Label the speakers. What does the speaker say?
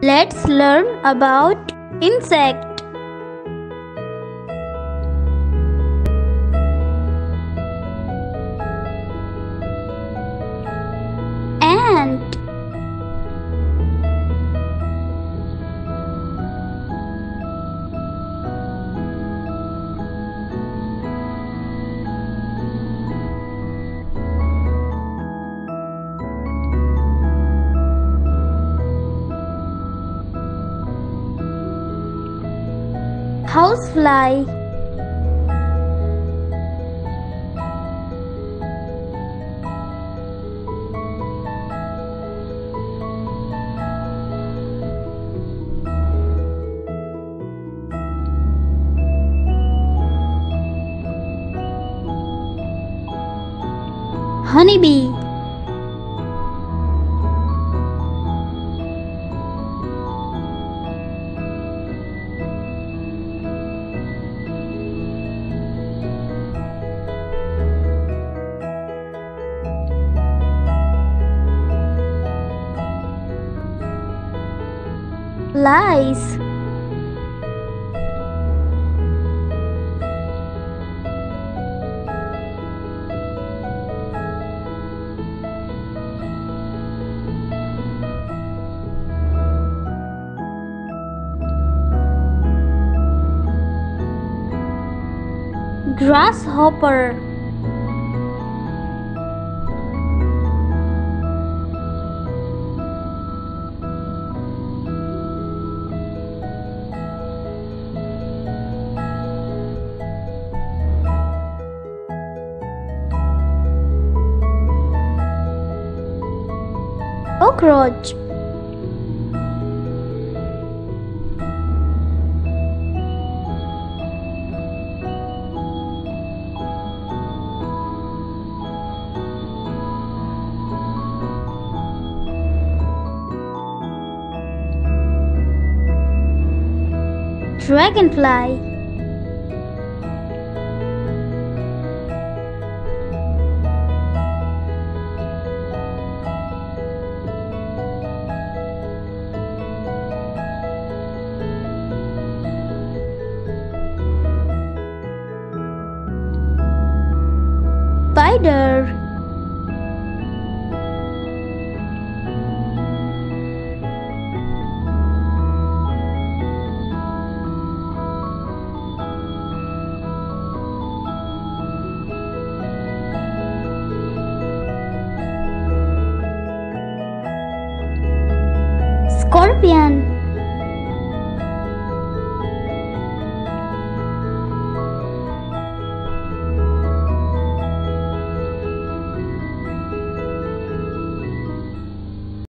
Speaker 1: Let's learn about insect. Ant Housefly Honeybee Lice Grasshopper Cockroach. Dragonfly Spider Scorpion